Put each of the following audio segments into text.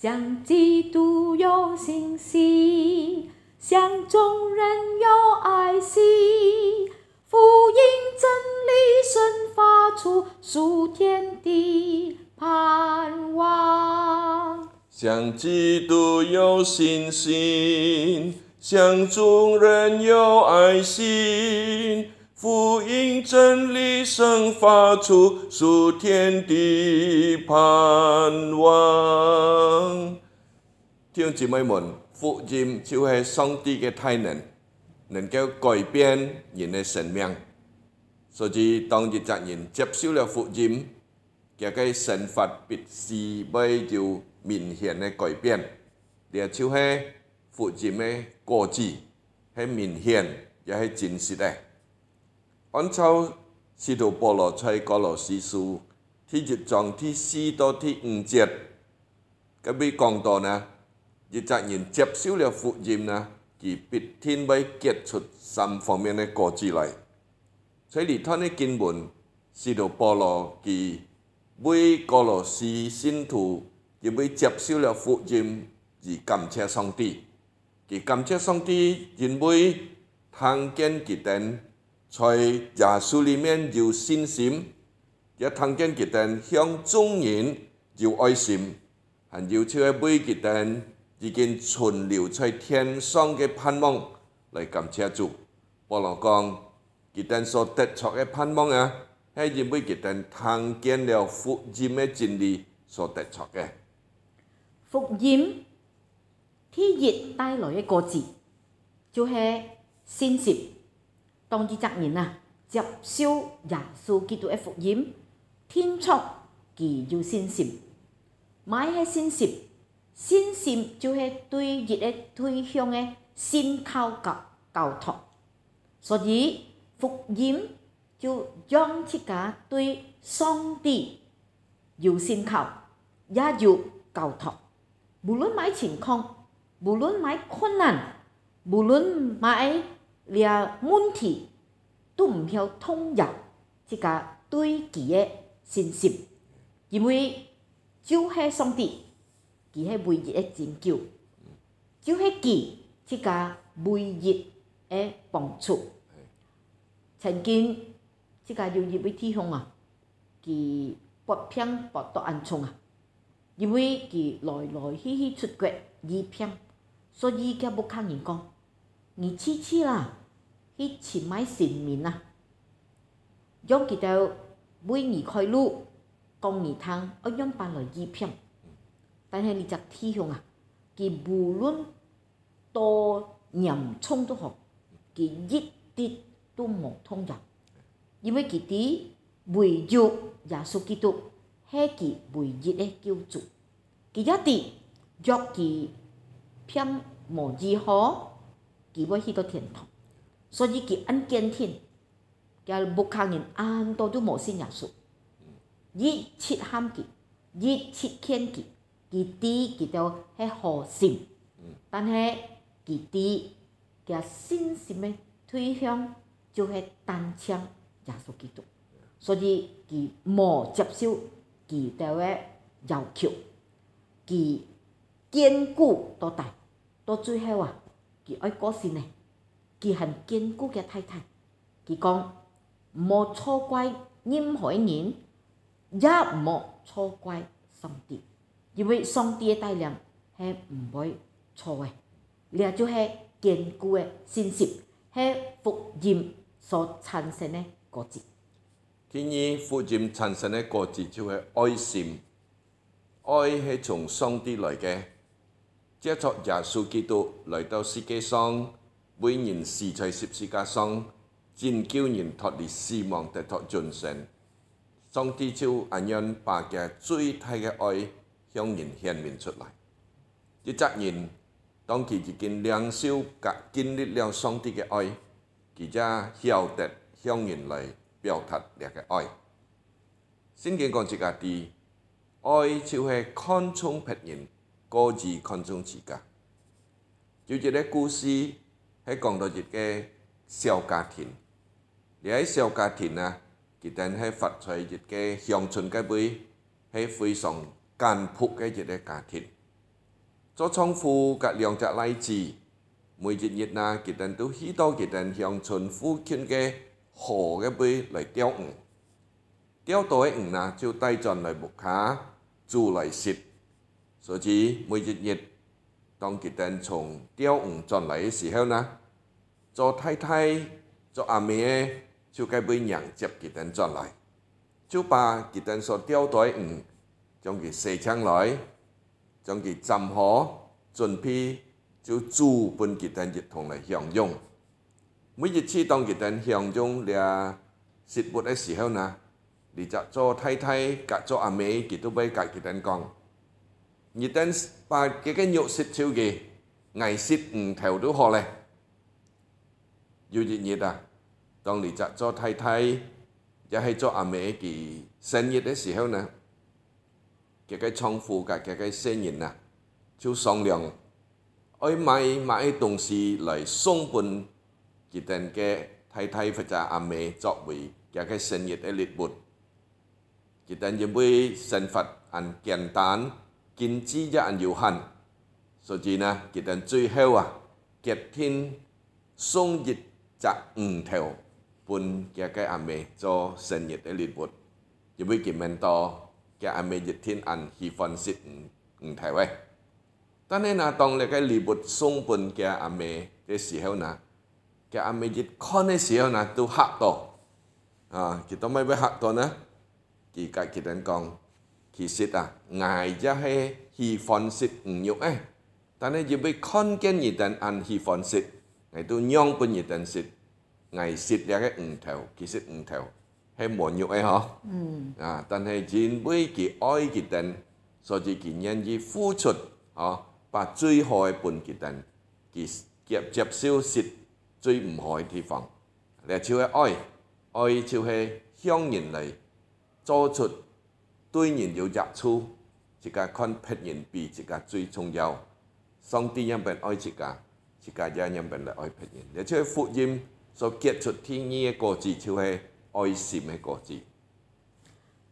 向基督有信心，向众人有爱心，福音真理生发出，属天地盼望。向基督有信心，向众人有爱心，福音真理生发出，属天地盼望。弟兄姊妹们，福音就係上帝嘅大能，能够改变人嘅生命。所以当一隻人接受了福音，佢嘅生活必須要有明显嘅改變。呢就係福音嘅果子，係明显也係真实嘅。按照使徒保羅在哥羅西書第一章第四到第五節，咁邊講到呢？一隻人接受了福音呢，佢必定會結出三方面嘅果子來。所以呢段嘅經文，使徒保羅佢為哥羅西信徒，因為接受了福音而感謝上帝。佢感謝上帝，因為聽見佢哋在耶穌裡面有信心，也聽見佢哋向眾人有愛心，還有就係為佢哋。已經存留在天上嘅盼望来感謝主。保羅講，佢哋所得着嘅盼望啊，係因为佢哋聽見了福音嘅真理所得着嘅。福音第一帶來嘅果子，就係信心。当住责任啊，接受耶稣基督嘅福音，天出其要信心，买起信心，信心就系对日的推向嘅信靠教教托，所以福音就让自家对上帝要信靠，也要教托，无论买情况，无论买困难，无论买。连问题，都唔要動搖自家對佢嘅信心，因为就係上帝。佢係唯一嘅拯救，就係佢即个唯一嘅幫助。曾经即个有一位弟兄啊，佢不偏不得安從啊，因为佢来来去去出國二偏，所以佢冇看人講，你次次啦去前買性命啊，讓佢哋為你開路，講你聽，我用辦來二偏。但係你隻弟兄啊，佢无论多严重都好，佢一啲都冇通入，因为佢哋唯有耶穌基督係佢唯一嘅救主，佢一啲若佢偏冇如何，佢会去到天堂，所以佢按堅定，佢冇可能按多都冇信耶穌，一切喊佢，一切勸佢。佢啲佢就係好心，但係佢啲嘅信心嘅推向就係單槍耶穌基督，所以佢冇接受佢哋嘅要求，佢堅固到底，到最后啊，佢愛過身呢，佢很堅固嘅太太，佢講冇錯怪任何人，也冇錯怪上帝。因為上帝嘅带领係唔會錯嘅，呢就係堅固嘅信心，係福音所產生嘅果子。建議福音產生嘅果子就係愛心，愛係從上帝來嘅，借助耶穌基督來到世界上，每年死在十字架上，拯救人脫離死亡，得到永生。上帝就按樣把嘅最大嘅愛。向人顯明出来，一責任當佢已經領受及經歷了上帝嘅愛，佢則曉得向人來表達呢個愛。聖經講一個字，愛就係看重別人，過於看重自家。就一个故事係講到一個小家庭，呢個小家庭啊，佢哋係發出一個鄉村嘅會係非常簡樸嘅一個家庭，做創富甲兩隻來自每一日呐，佢哋都許多佢哋鄉村附近嘅河嘅尾來釣魚，釣到嘅魚呐就帶轉來木下煮來食，所以每一日當佢哋從釣魚轉來嘅時候呢，做太太做阿妹就该被人接几顿转来。就把几顿所钓到鱼将佮洗清来将佮斩好准备就煮奔几顿一同来享用。每一次当几顿享用俩食物的时候呢你就做太太甲做阿妹佢都袂甲几顿讲你等把这个肉食掉的硬食唔头都好了有一日啊，當你就做太太，又係做阿妹嘅生日嘅時候呢？嘅個倉庫嘅嘅個新人啊，就商量愛買買啲東西來送本佢哋嘅太太或者阿妹作為嘅個生日嘅禮物。佢哋因為生活很簡單，經濟也很有限，所以呢，佢哋最後啊決定送一隻魚頭本嘅個阿妹做生日嘅禮物，因為佢們到。嘅阿妹熱天 ăn 喜歡食魚魚頭誒，但係嗱，當你嘅禮物送本嘅阿妹嘅時候嗱，嘅阿妹一看嘅時候嗱，都嚇到啊！佢都咪會嚇到呢？佢甲佢哋講，其實啊，捱只係喜歡食魚肉誒，但係因為看見熱天 ăn 喜歡食，捱都讓本熱天食，捱食了嘅魚頭，其實魚頭。係滿肉嘅嗬，嗯、啊！但係因為佢愛佢哋，所以佢願意付出，嗬，把最好嘅本佢哋，佢接接受食最唔好嘅地方，嚟就係愛，愛就係向人嚟做出對人有益處，一個看別人比一個最重要。上帝讓別人愛一個，一個也讓別人嚟愛別人。嚟就係福音所結出天意嘅果子，就係。愛心嘅果子。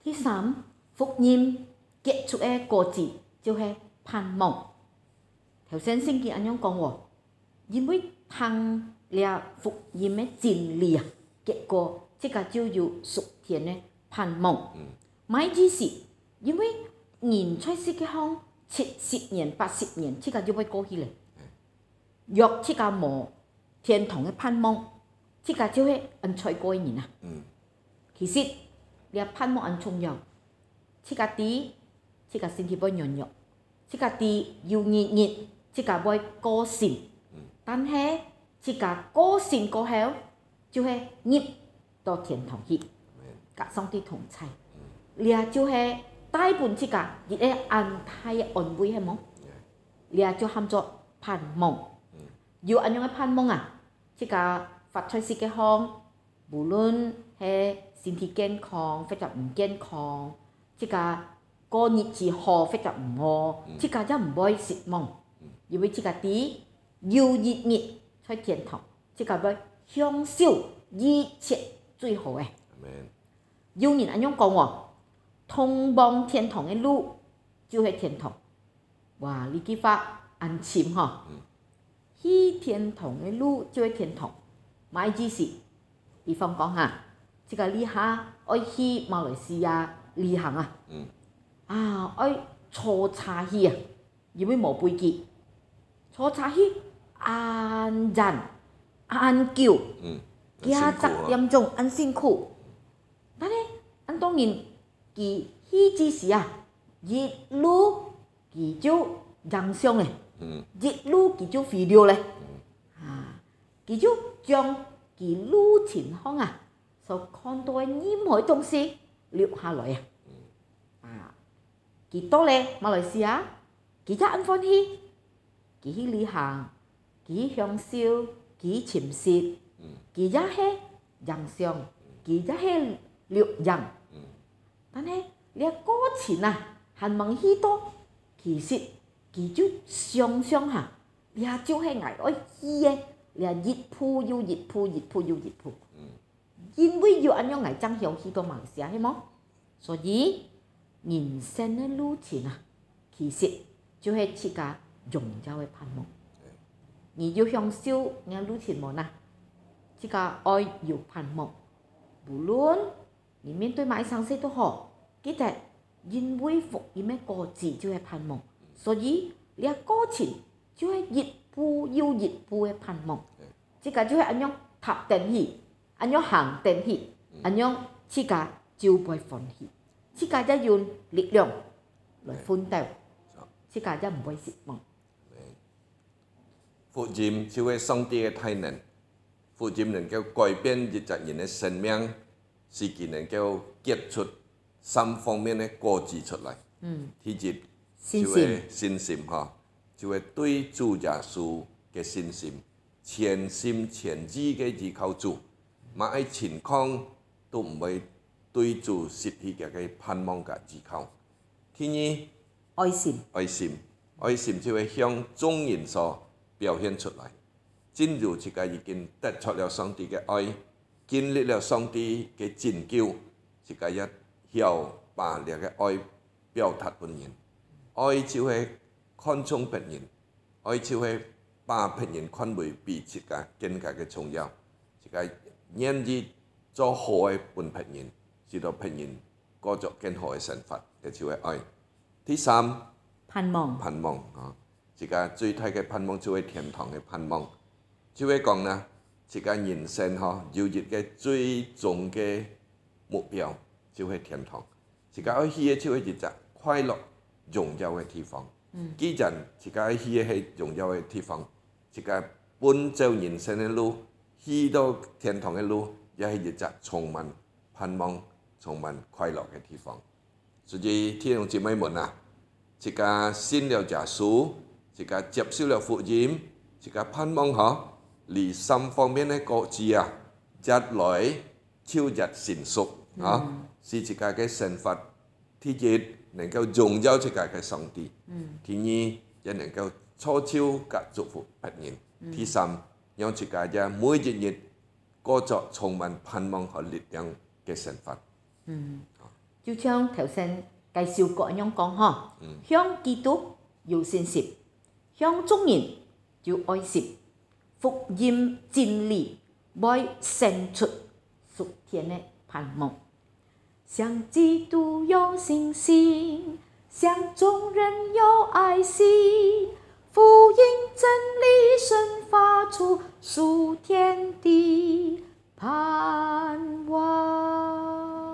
第三，福音結出嘅果子就係盼望。頭先聖經安樣講喎，因為聽了福音嘅真理啊，結果即個就有屬天嘅盼望。買意思，因為人在世界上七十年、八十年，即個就會過去咧。若即個冇天堂嘅盼望。即個就係恩財過嘅人啊！嗯、其實你盼望很重要，即個啲，即個身體要軟弱，即個啲要熱熱，即個要高興。嗯、但係即個高興過後，就係热到天堂去，甲上帝同在。你就係大半即個，亦係安泰嘅安慰係冇？你就喊做盼望，要安樣嘅盼望啊！即個。發出世嘅康，無論係身體健康或者唔健康，即個過日子好或者唔好，即個也唔會失望，因為即個啲要熱熱在天堂，即個要享受一切最好嘅。有人咁樣講喎，通往天堂嘅路就係天堂。哇！你句話安潛嗬，去天堂的路就係天堂。買支事，比方講嚇，即個你下愛去馬來西亞旅行啊，嗯、啊愛坐車去啊，因為冇飛機，坐車去安站安久，幾十點鐘安辛苦，但係安當然佢去之時啊，一路佢就人上咧，一路佢就肥料咧，啊佢就。將佢路前方啊所看到嘅任何東西留下來啊！啊，佢到咧馬來西亞，佢一安歡喜，佢去旅行，佢享受，佢潛水，佢一係人上，佢一係獵人。但係你過程啊，還問許多，其實佢就想想下，你就係愛愛去嘅。你話熱鋪又熱鋪，熱鋪又熱鋪，因為要安樣嚟爭向許多馬來西亞，係冇？所以人生嘅路程啊，其實就係一個荣耀嘅盼望。而要享受嘅路程冇呐，即個愛有盼望，無論你面對買生死都好，記得因為福音嘅果子就係盼望，所以你個過程就係一步又一步嘅盼望。即個就係安樣踏定去，安樣行定去，安樣即個就會放棄，即個一用力量來奮鬥，即個一唔會失望。福音就係上帝嘅大能，福音能夠改變一隻人嘅生命，使佢能夠結出三方面嘅果子出來。嗯，第一信就係信心嚇，就係對主耶稣嘅信心，全心全意嘅依靠主，乜嘢情况都唔會對主失去嘅嘅盼望嘅依靠。第二，愛心，愛心，愛心就會向眾人所表現出來。正如自己已經得出了上帝嘅愛，經歷了上帝嘅拯救，自己一曉把呢個愛表達俾人。愛就係看重別人，愛就係把別人看為比自己更加嘅重要。自己願意做好嘅本別人，使到別人過着更好嘅生活，嘅就係愛。第三。盼望，盼望啊！自家最大嘅盼望就係天堂嘅盼望。就係講呢，自家人生嗬有一嘅最終嘅目標就係天堂。自家要去嘅就係一隻快樂榮耀的地方。既然自家去嘅係榮耀嘅地方，自家奔走人生的路，去到天堂的路，也是一隻充满盼望、充满快乐的地方。所以弟兄姊妹们啊！自家信了耶稣，自家接受了福音，自家盼望嗬，離三方面嘅果子啊，一來超日成熟啊，是自家嘅生活第一能夠榮耀出界嘅上帝，第二也能夠初超及祝福別人，第三讓自家嘅每一日過着充滿盼望和力量嘅生活。嗯，就像頭先。介紹過咁樣講嗬，向基督要信心，向眾人要愛心，福音真理會生出屬天的盼望。像基督有信心，像众人有爱心，福音真理神发出属天地盼望。